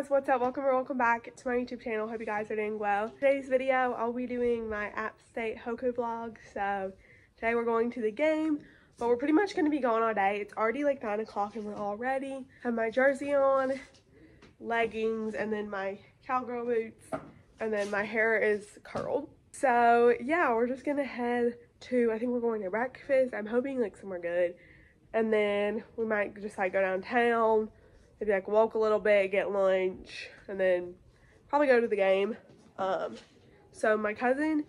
guys, what's up? Welcome or welcome back to my YouTube channel. Hope you guys are doing well. Today's video, I'll be doing my App State Hoco vlog. So today we're going to the game, but we're pretty much going to be gone all day. It's already like 9 o'clock and we're all ready. Have my jersey on, leggings, and then my cowgirl boots, and then my hair is curled. So yeah, we're just to head to, I think we're going to breakfast. I'm hoping like somewhere good. And then we might just like go downtown maybe like walk a little bit, get lunch, and then probably go to the game. Um, so my cousin,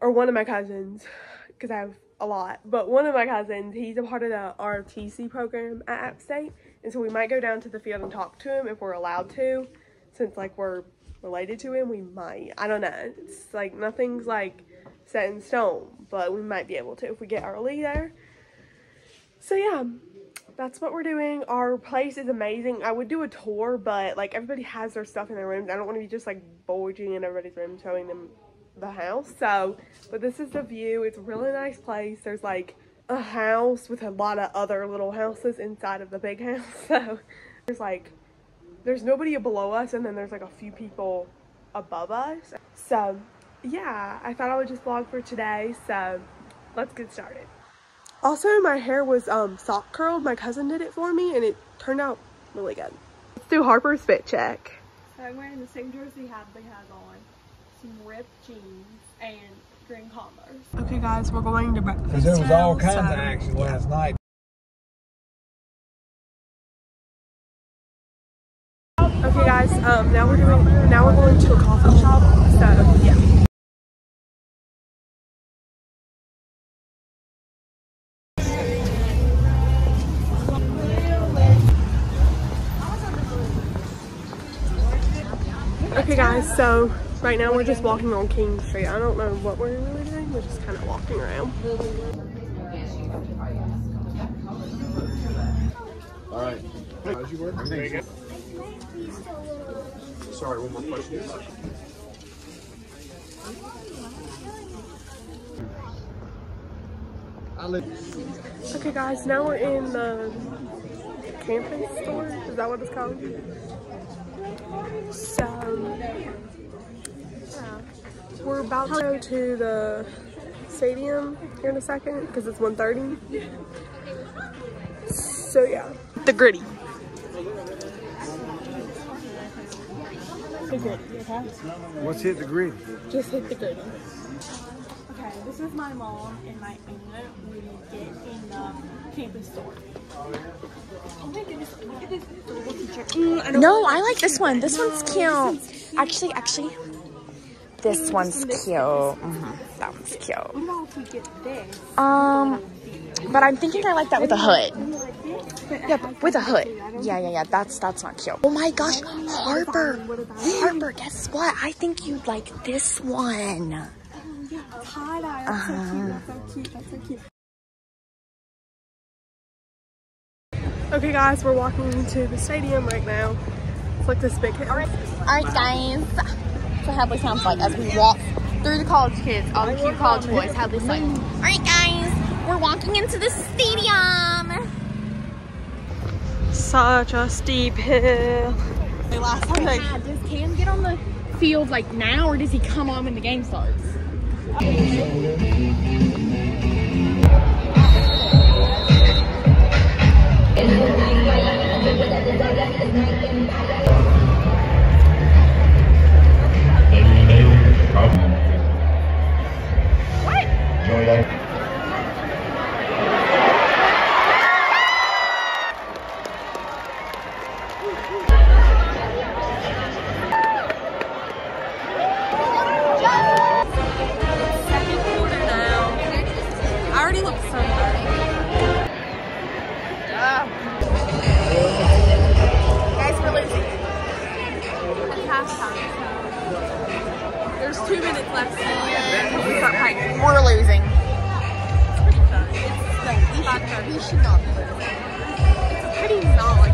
or one of my cousins, because I have a lot, but one of my cousins, he's a part of the ROTC program at App State, and so we might go down to the field and talk to him if we're allowed to, since like we're related to him, we might. I don't know. It's like nothing's like set in stone, but we might be able to if we get early there. So yeah, that's what we're doing. Our place is amazing. I would do a tour, but like everybody has their stuff in their rooms. I don't want to be just like bulging in everybody's room showing them the house. So, but this is the view. It's a really nice place. There's like a house with a lot of other little houses inside of the big house. So there's like, there's nobody below us and then there's like a few people above us. So yeah, I thought I would just vlog for today. So let's get started. Also, my hair was um, sock curled. My cousin did it for me and it turned out really good. Let's do Harper's fit check. So I'm wearing the same jersey Hadley has on, some ripped jeans, and green Converse. Okay guys, we're going to breakfast Because there was all now, kinds so- of action last night. Okay guys, um, now we're doing, now we're going to a coffee shop, Okay guys, so right now we're just walking on King Street. I don't know what we're really doing, we're just kind of walking around. All right. How's your work? Everything's good. Sorry, one more question. I. Okay guys, now we're in the campus store. Is that what it's called? So, yeah. We're about to go to the stadium here in a second because it's 1.30. So yeah. The gritty. The gritty, okay? What's hit the grid? Just hit the gritty. This is my mom and my aunt. We get in the campus store. Oh my goodness, look at this adorable teacher. No, I like this one. This one's cute. Actually, actually, this one's cute. Mhm, That one's cute. What about if we get this? Um, but I'm thinking I like that with a hood. Like this? But it Yeah, but with a hood. I Yeah, yeah, yeah. That's that's not cute. Oh my gosh, Harper, Harper. Guess what? I think you'd like this one. Oh, yeah, tie dye. That's so cute. That's so cute. That's so cute. Okay guys, we're walking to the stadium right now. It's like this big hill. All right, guys. so Hadley sounds like as we walk through the college kids, all the cute college boys. Hadley's like, all right, guys, we're walking into the stadium. Such a steep hill. Last time does Cam get on the field like now, or does he come on when the game starts? Gracias. looks so funny. Ah. Guys, we're losing. It's. There's two minutes left we start hiking. We're losing. It's pretty fun. It's we should, we should not be losing. It's pretty knowledge.